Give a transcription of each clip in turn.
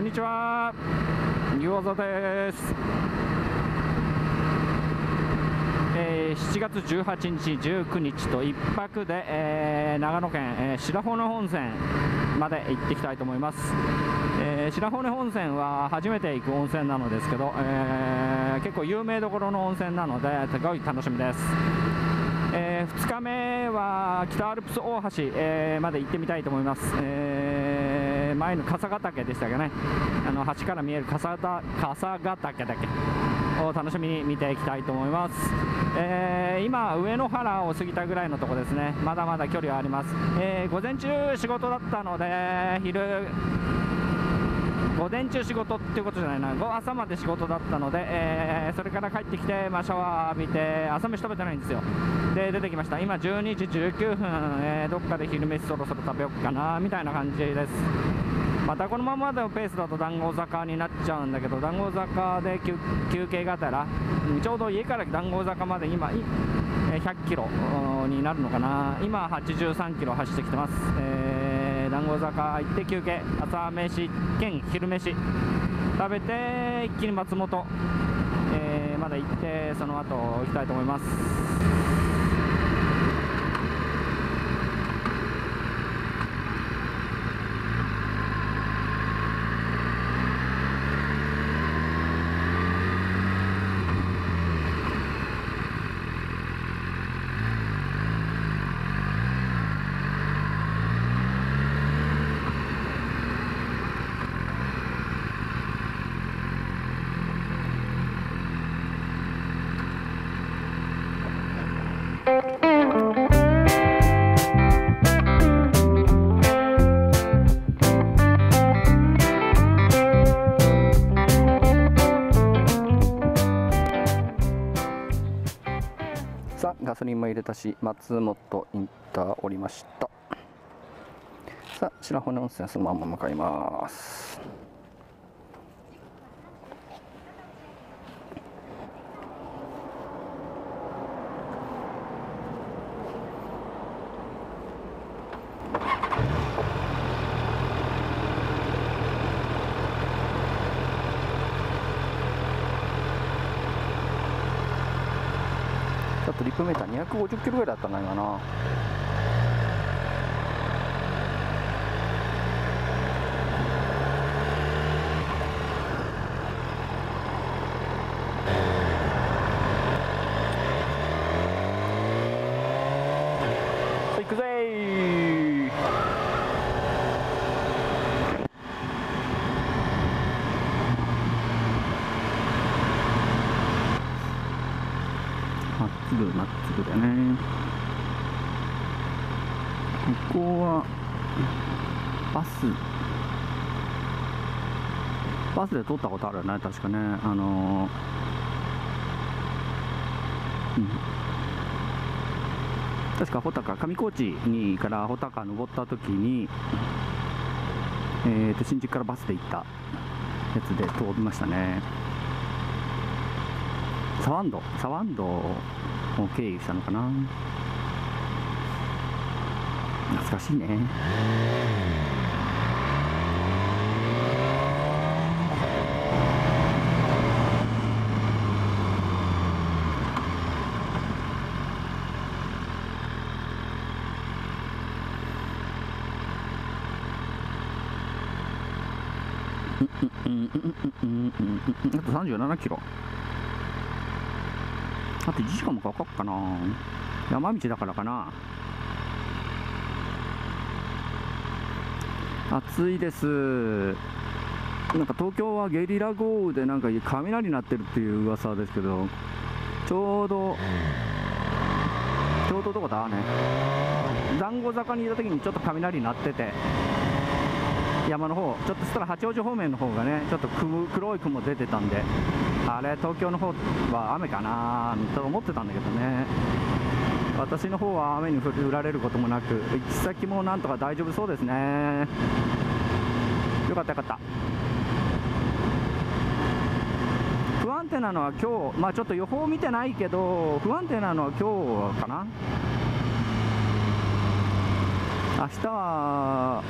湯技です、えー7月18日、19日と1泊で、えー長野県、えー白骨温泉まで行ってきたいと思います、えー白骨温泉は初めて行く温泉なのですけど、えー結構有名どころの温泉なのですごい楽しみです。え2日目は北アルプス大橋、えーまで行ってみたいと思います、えー前の笠ヶ岳でしたっけね。あの橋から見える笠ヶ笠ヶ岳だけ。を楽しみに見ていきたいと思います、えー今上野原を過ぎたぐらいのとこですね。まだまだ距離はあります、えー午前中仕事だったので昼午前中仕事っていうことじゃないな、朝まで仕事だったので、えーそれから帰ってきて、まあ、シャワー浴びて、朝飯食べてないんですよ。で、出てきました。今12時19分、えーどっかで昼飯そろそろ食べようかな、みたいな感じです。またこのままでのペースだと談合坂になっちゃうんだけど、談合坂で休憩がてら、ちょうど家から談合坂まで今、100キロになるのかな、今83キロ走ってきてます。えー談合坂行って休憩、朝飯兼昼飯食べて、一気に松本、えーまだ行って、その後行きたいと思います。さあガソリンも入れたし松本インター降りました。さあ白骨温泉そのまま向かいます。トリップメーター250キロぐらいだったんだ今ないかなくぜーまっすぐまっすぐだねここはバスバスで通ったことあるよね確かね。あのーうん。確か穂高上高地にから穂高登った時にえー、と新宿からバスで行ったやつで通りましたね。サワンドサワンドを経由したのかな。懐かしいねうんうんうんうんうんうんうんあと37キロあと1時間もかかっかな山道だからかな暑いですなんか東京はゲリラ豪雨でなんか雷鳴ってるっていう噂ですけどちょうどちょうどどこだね団子坂にいた時にちょっと雷鳴ってて山の方ちょっとしたら八王子方面の方がねちょっと雲黒い雲出てたんであれ東京の方は雨かなと思ってたんだけどね。私の方は雨に降られることもなく行き先もなんとか大丈夫そうですね。よかったよかった。不安定なのは今日まあちょっと予報見てないけど不安定なのは今日かな。明日は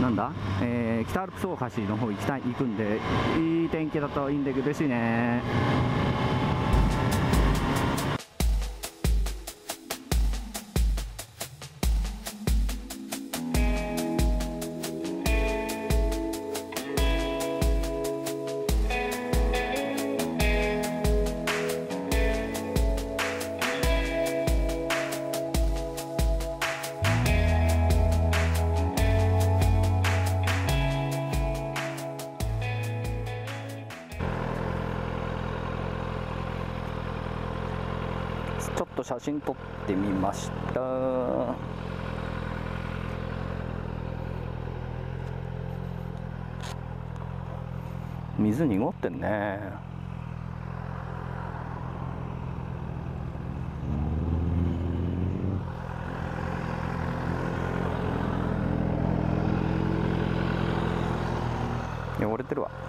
なんだ、えー北アルプス大橋の方行きたい行くんでいい天気だといいんで嬉しいね。写真撮ってみました。水濁ってんね。汚れてるわ。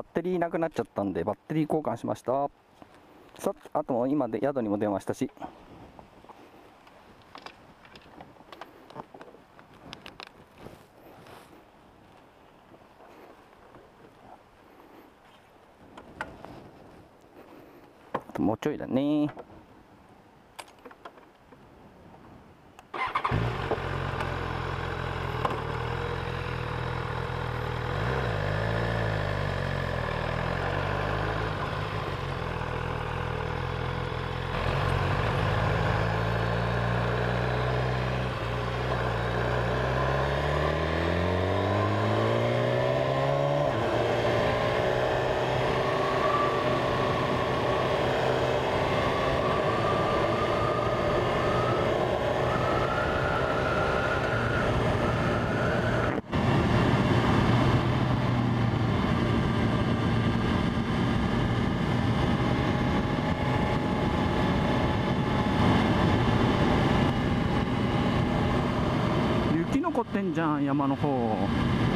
バッテリーなくなっちゃったんでバッテリー交換しました。さあと今で宿にも電話したし。もうちょいだね。残ってんじゃん山の方。